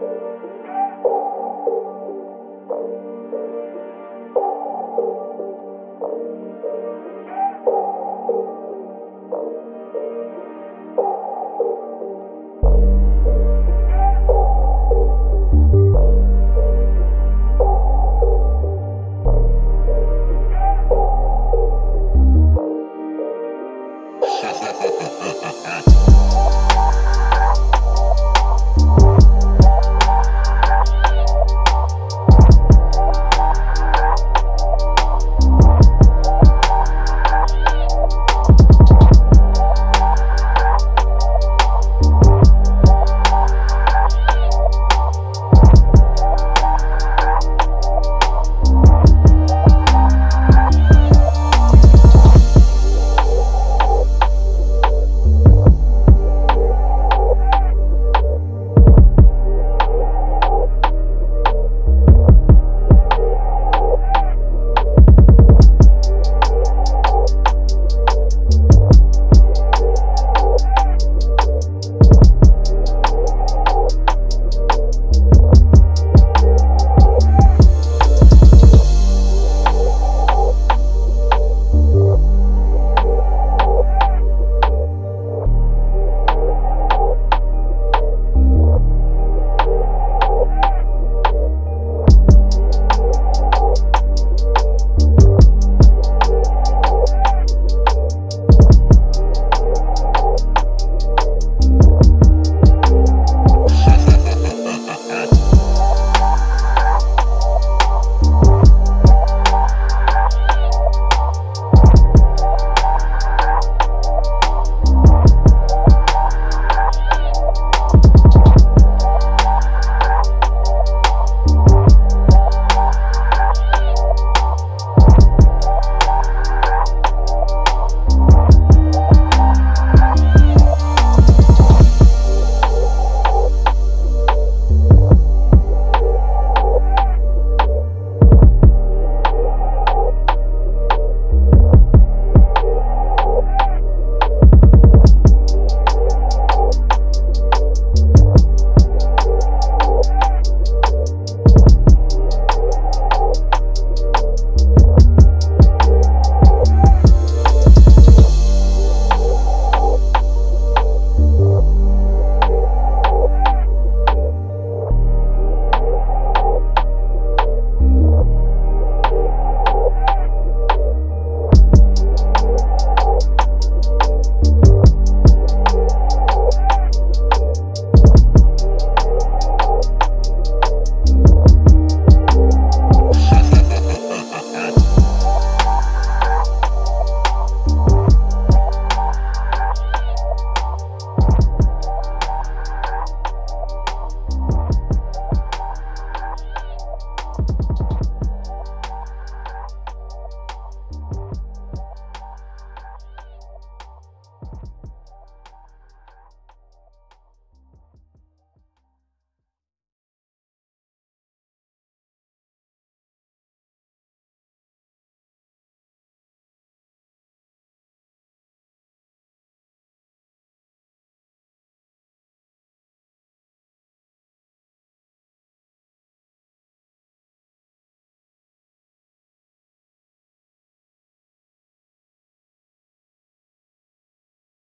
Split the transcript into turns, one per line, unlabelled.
Ha ha ha ha ha ha.